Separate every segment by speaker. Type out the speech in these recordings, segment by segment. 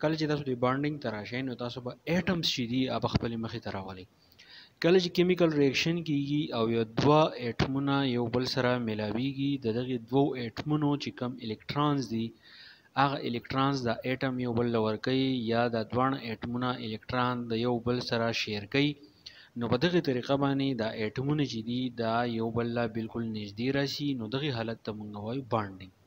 Speaker 1: کله چې تاسو د بانډینګ ته راشئ نو تاسو به اټمز چې دي هغه خپل مخې ته راولئ کله چې کیمیکل ریاکشن کیږي او یو دوه اټمونه یو بل سره ملاویږي د دغه دوو اټمونو چې کم الکترونز دي هغه الکترونز د اټم یو بل لور کوي یا د دوه اټمونه الکترون د یو بل سره شیر کوي نو په دغه طریقه باندې د اټمونه چې دي دا یو بل لا بالکل نږدې راشي نو دغه حالت ته مونږ وایو بانډینګ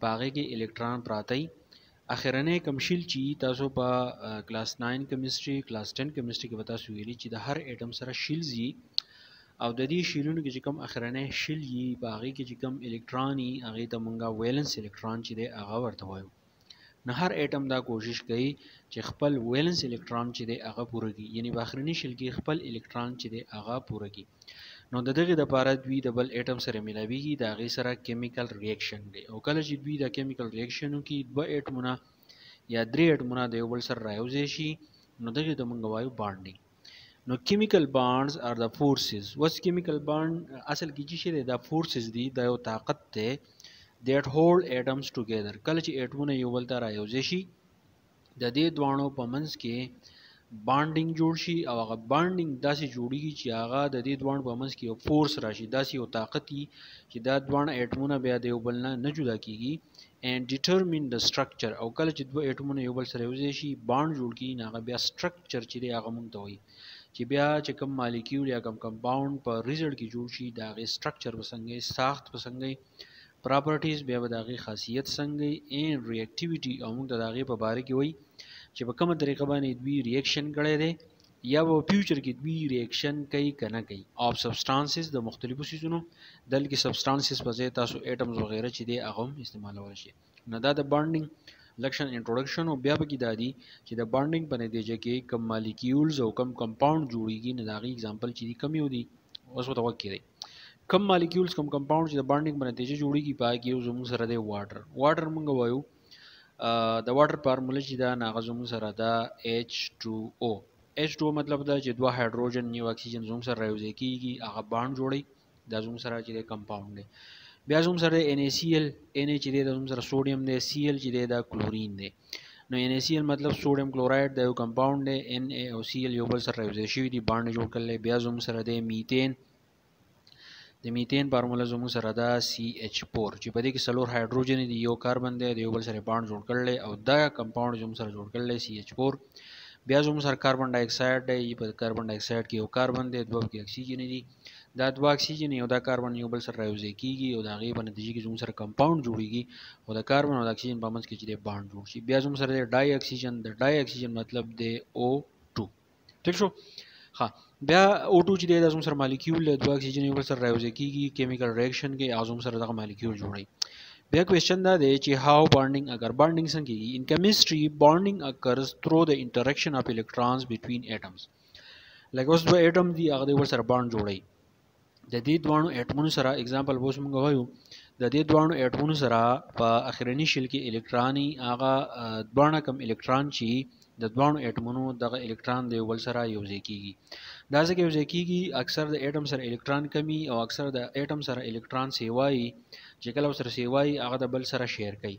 Speaker 1: په هغه کې الکترون پراته وي اخرنې کوم شیل چې تاسو په کلاس 9 کیمستري کلاس 10 کیمستري کې وتا سو ویلي چې د هر اټم سره شیل زی او د دې شیلونو کې چې کوم اخرنې شیل یي په هغه کې چې کوم الکتروني هغه ته مونږه ویلنس الکترون چې دی هغه ورته وایو نو هر اټم دا کوشش کوي چې خپل ویلنس الکترون چې دی هغه پوره کی یعنی باخرنی شلګی خپل الکترون چې دی هغه پوره کی نو د دغه د پاره دوی د بل اټم سره ملاویږي دا غي سره کیمیکل ریاکشن دی او کله چې دوی د کیمیکل ریاکشنو کې دوه اټمونه یا درې اټمونه د یو بل سره راوځي شي نو دغه د مونږ وایو بانډینګ نو کیمیکل بانډز ار د فورسز وس کیمیکل بانډ اصل کې چې شری دا فورسز دي دا یو طاقت دی دیټ هولډ اټمز ټوګیدر کله چې اټمونه یو بل ته راوځي شي د دې دواړو په منځ کې بانډینګ جوړ شي او هغه بانډینګ داسې جوړیږي چې هغه د دې دواړو په منځ کې یو فورس راشي داسې یو طاقت وي چې دا دواړه اټمونه بیا د یو بل نه نه جدا کیږي and determine the structure او کله چې دوه اټمونه یو بل سره یوځای شي بانډ جوړ کیږي نو هغه بیا سټرکچر چې دی هغه مونږ ته وایي چې بیا چې کوم مالیکیول یا کوم کمپاوند په ریزلټ کې جوړ شي د هغې سټرکچر به څنګه ساخت به څنګه پراپرټیز بیا به د هغې خاصیت څنګه این ریاکټیویټي او موږ ته د هغې په باره کې وایي چې په کومه طریقه باندې دوی ریاکشن کړی دی یا به فیوچر کې دوی ریاکشن کوي که نه کوي اف سبسټانسز د مختلفو سیزونو دلته سبسټانسز په ځای تاسو ایټمز وغیره چې دی هغه هم استعمالولی شئ نه دا د بانډینګ لکشن انټروډکشن او بیا پکې دا دي چې د بانډینګ په نتیجه کې کم مالیکیولز او کم کمپاوند جوړیږي نه دا غي اگزامپل چې دي کم یو دي اوس وته وکړي دي کم مالیکیولز کم کمپاوند چې د بانډینګ په نتیجه جوړیږي پای کې یو زموږ سره دی واټر واټر مونږ وایو د واټر فارموله چې دا ناغه زموږ سره دا H2O H2O مطلب دا چې دوه هایدروجن یو اکسیجن زموږ سره راوځي کیږي هغه باند جوړي دا زوم سره چې کمپاوند دی بیا زوم سره NaCl Na چې دی دا زوم سره سوډیم دی Cl چې دی دا کلورین دی نو NaCl مطلب سوډیم کلوراید دا یو کمپاوند دی Na او Cl یو بل سره یوځای شوی دی باند جوړ کړل بیا زوم سره دی میتین د میتین فارموله زوم سره دا CH4 چې په دې کې څلور هایدروجن دی یو کاربن دی د یو بل سره باند جوړ کړل او دا کمپاوند زوم سره جوړ کړل CH4 بیا زموږ سره کاربن ډای اکساید دی په کاربن ډای اکساید کې یو کاربن دی دوه کې اکسیجن دي دا دوه اکسیجن یو دا کاربن یو بل سره راوځي کیږي او دا غي په نتیجه کې زموږ سره کمپاوند جوړیږي او دا کاربن او دا اکسیجن په منځ کې چې بانډ جوړ شي بیا زموږ سره د ډای اکسیجن د ډای اکسیجن مطلب د او 2 ٹھیک شو ها بیا او 2 چې د زموږ سره مالیکیول د دوه اکسیجن یو بل سره راوځي کیږي کیمیکل ریاکشن کې ازوم سره دغه مالیکیول جوړي بیا کوېشن دا دی چې هاو بانډینګ اکر بانډینګ څنګه کیږي ان کیمستري بانډینګ اکرز تھرو د انټریکشن اف الکترونز بټوین اټمز لکه اوس دوه اټم دي هغه د ورسره بانډ جوړي د دې دوانو اټمونو سره اگزامپل اوس موږ وایو د دې دوانو اټمونو سره په اخرنی شل کې الکتروني هغه دوانه کم الکترون چې د دوانو اټمونو دغه الکترون د ول سره یو ځای کیږي دا ځکه یو ځای کیږي اکثر د اټم سره الکترون کمی او اکثر د اټم سره الکترون سیوای چې کله سره سیوای هغه د بل سره شیر کوي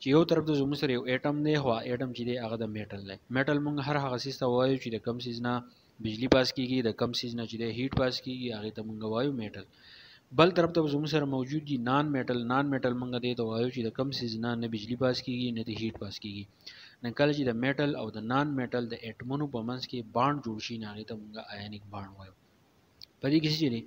Speaker 1: چې یو طرف ته زموږ سره یو اټم دی خو اټم چې دی هغه د میټل دی میټل موږ هر هغه سیس ته وایو چې د کم سیز نه بجلی پاس کیږي د کم سیز نه چې دی هیټ پاس کیږي هغه ته موږ وایو میټل بل طرف ته زموږ سره موجود دي نان میټل نان میټل موږ دی ته وایو چې د کم سیز نه نه بجلی پاس کیږي نه د هیټ پاس کیږي نن کله چې د میټل او د نان میټل د اټمونو په منځ کې باند جوړ شي نه هغه ته موږ آیونیک باند وایو په دې کې څه دي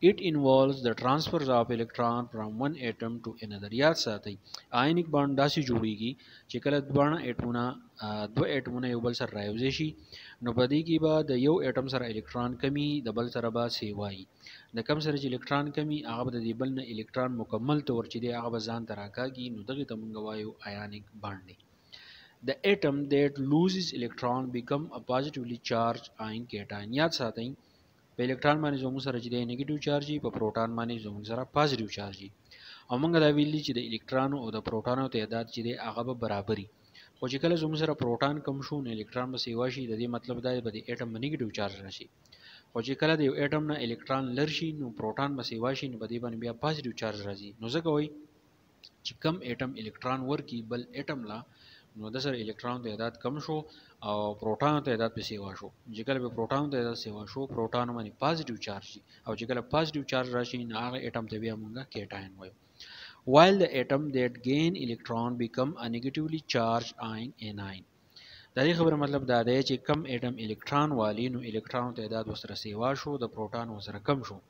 Speaker 1: it involves the transfers of electron from one atom to another یاد ساتي آینیک بانډ داسې جوړیږي چې کله دواړه اټمونه دوه اټمونه یو بل سره راوځي شي نو په دې کې به د یو اټم سره الکترون کمی د بل سره به سیوای د کم سره چې الکترون کمی هغه به د بل نه الکترون مکمل تور چې دی هغه به ځان تراکاږي نو دغه ته مونږ وایو آیانیک بانډ د اټم دیټ لوزز الکترون بیکم ا پوزټیولی چارج آین کیټاین یاد ساتئ په الکترون باندې زموږ سره چې د نیگیټیو چارج په پروټون باندې زموږ سره پوزټیو چارج او موږ دا ویلي چې د الکترون او د پروټون تعداد چې دی هغه به برابري خو چې کله زموږ سره پروټون کم شو نو الکترون به سیوا شي د دې مطلب دا دی به د اټم به نیگیټیو چارج راشي خو چې کله د یو اټم نه الکترون لر شي نو پروټون به سیوا شي نو په دې باندې بیا پوزټیو چارج راځي نو ځکه وایي چې کم اټم الکترون ورکی بل اټم لا نو د سره الکترون تعداد کم شو او پروټون تعداد په سیوا شو چې کله به پروټون تعداد سیوا شو پروټون باندې پازیټیو چارج شي او چې کله پازیټیو چارج راشي نو هغه اټم ته بیا موږ کیټاین وایو while the atom that gain electron become a negatively charged ion anion د دې خبره مطلب دا دی چې کم اټم الکترون والی نو الکترون تعداد وسره سیوا شو د پروټون وسره کم شو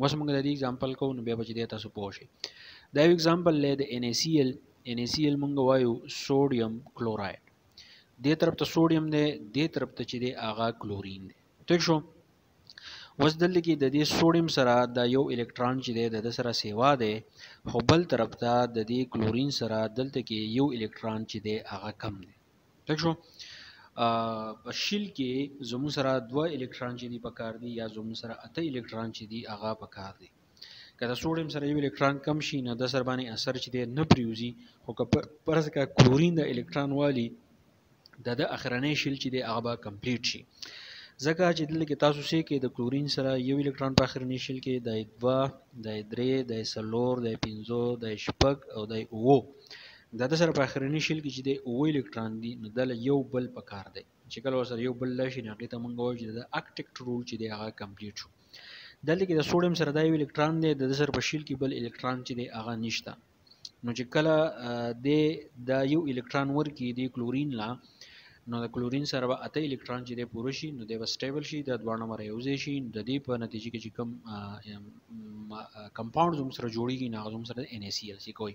Speaker 1: اوس موږ د دې اگزامپل کوو نو بیا به چې دی تاسو پوه شئ دا یو اگزامپل دی د NaCl NaCl موږ وایو سوډیم کلوراید دې طرف ته سوډیم دی دې طرف ته چې دی هغه کلورین دی ټیک شو اوس دلته کې د دې سوډیم سره د یو الکترون چې دی د سره سیوا دی خو بل طرف ته د دې کلورین سره دلته کې یو الکترون چې دی هغه کم دی ټیک شو په شیل کې زموږ سره دوه الکترون چې دی په کار دی یا زموږ سره اته الکترون چې دی هغه په کار دی که د سوډیم سره یو الکترون کم شي نو د سر باندې اثر چې دی نه پریوزي خو که پرز کا کلورین د الکترون والی د د اخرنې شیل چې دی هغه به کمپلیټ شي ځکه چې دلته کې تاسو سې کې د کلورین سره یو الکترون په اخرنې شیل کې د 2 د 3 د 4 د 5 د 6 او د 9 د ده سره په اخرني شل کې چې دی اووه الکتران دي نو دا له یو بل په کار دی چې کله ورسره یو بل لاشي نو هغې ته مونږ وایو چې د ده اکټکټ رول چې دی هغه کمپلیټ شو دلته کې د سوډیم سره دا یو الکتران دی د ده سره په شل کې بل الکتران چې دی هغه نشته نو چې کله د دا یو الکترون ورکی د کلورین لا نو د کلورین سره به اته الکترون چې د پوره شي نو د به سټیبل شي د دوه نمبر یو ځای شي د دې په نتیجه کې چې کم کمپاوند زوم سره جوړیږي نه زوم سره NaCl چې کوي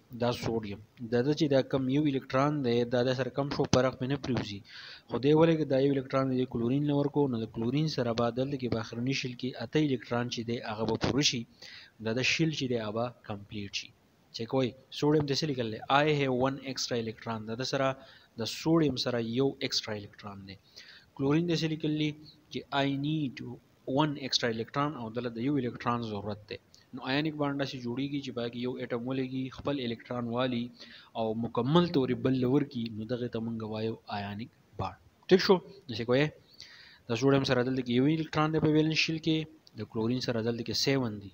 Speaker 1: دا سوډیم دا د چې دا کم یو الکترون دی دا د سره کم شو پرخ مې نه پریوزي خو دی ولې دا یو الکترون دی کلورین لور کو نو د کلورین سره به دلته کې باخرنی شل کې اته الکترون چې دی هغه به پوره شي دا د شل چې دی هغه کمپلیټ شي چې کوی سوډیم د سلی کله آی هیو ون ایکسترا الکترون دا د سره د سوډیم سره یو ایکسترا الکترون دی کلورین د سلی کله چې آی نیډ ون ایکسټرا الکترون او دله د یو الکترون ضرورت دی نو آیونیک بانډ داسې جوړیږي چې باقي یو اټم ولګي خپل الکترون والی او مکمل توري بل لور کی نو دغه ته مونږ وایو آیونیک بانډ ټیک شو نو څه کوی د سوډیم سره دلته کې یو الکترون دی په ویلنس شیل کې د کلورین سره دلته کې 7 دی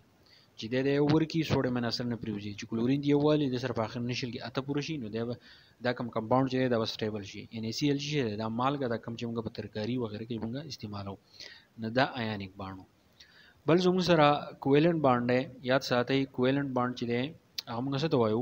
Speaker 1: چې د دې ورکی سوډیم عناصر نه پریوزي چې کلورین دی والی د سر په اخر نشل کې اته پوره شي نو دا دا کم کمپاوند چې دا سټیبل شي ان ای سی ال شي دا مالګه دا کم چې موږ په ترکاری وغیرہ کې موږ استعمالو نه دا ایانیک باندې بل زموږ سره کویلنت باندې یاد ساتي کویلنت باندې چې هغه موږ څه ته وایو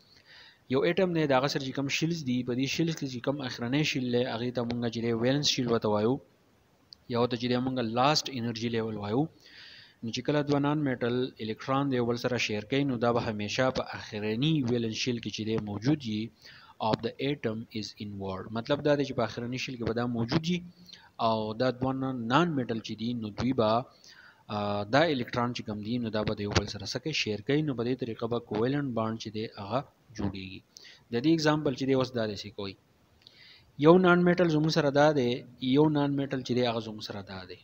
Speaker 1: یو اټم نه دا غسر چې کم شیلز دی په دې شیلز کې چې کم اخرنې شیل له هغه ته مونږ چې ویلنس شیل وته وایو یو ته چې مونږ لاست انرژي لیول وایو نو چې کله دوه نان میټل الکترون دی ول سره شیر کوي نو دا به همیشه په اخرنی ویلنس شیل کې چې موجود وي of the atom is involved مطلب دا دی چې په اخرنی شیل کې به دا موجود وي او دا دوه نان میټل چې دي نو دوی به دا الکترون چې کوم دي نو دا به د یو بل سره سکه شیر کوي نو په دې طریقه به کویلنت بانډ چې دی هغه جوړیږي د دې اگزامپل چې دی اوس دا دی کوي یو نان میټل زموږ سره دا دی یو نان میټل چې دی هغه زموږ سره دا دی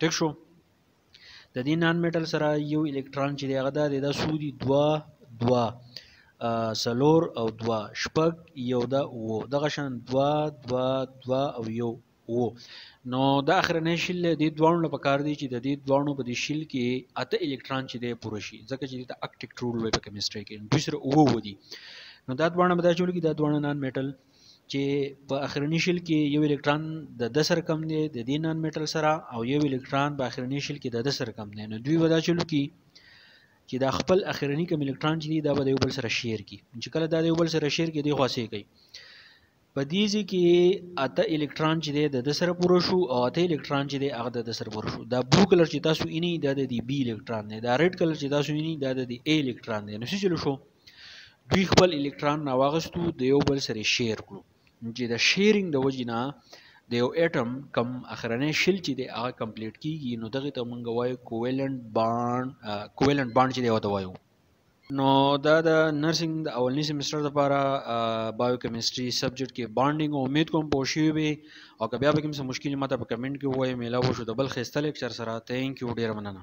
Speaker 1: ټیک شو د دې نان میټل سره یو الکترون چې دی هغه دا دی دا څو دي دوه دوه څلور او دوه شپږ یو دا اوو دغه شان دوه دوه دوه او یو اوو نو دا اخرنی شیل دی دې دواړو له پکار دی چې د دې دواړو په دې شیل کې اته الکترون چې دی پوره شي ځکه چې دا اکټیک ټرول وي په کیمستري کې دوی سره اوو اوو دي نو دا دواړه به دا جوړ کړي دا دواړه نان میټل چې په اخرنی شل کې یو الکترون د د سره کم دی د دې نان میټل سره او یو الکترون په اخرنی شل کې د د سره کم دی نو دوی ودا چلو کې چې دا خپل اخرنی کم الکترون چې دا به یو بل سره شیر کی چې کله دا یو بل سره شیر کې دی خاصه کوي په دې ځکه کې اته الکترون چې دی د سره پوره شو او اته الکترون چې دی هغه د سره پوره شو دا بلو کلر چې تاسو یې نه دا د بی الکترون دی دا ریډ کلر چې تاسو یې نه دا د ای الکترون دی نو څه چلو شو دوی خپل الکترون راواغستو د یو بل سره شیر کړو نو چې د شیرینګ د وجې نه د یو اټم کم اخرنې شل چې دی هغه کمپلیټ کیږي نو دغه ته مونږ وایو کوویلنت بانډ کوویلنت بانډ چې دی وته وایو نو دا د نرسنګ د اولنی سیمستر لپاره بایو کیمستري سبجیکټ کې بانډینګ امید کوم پوه شوي وي او که بیا به کوم څه مشکل ماته په کمنټ کې ووایي میلاو شو د بل ښایسته لیکچر سره تینک یو ډېره مننه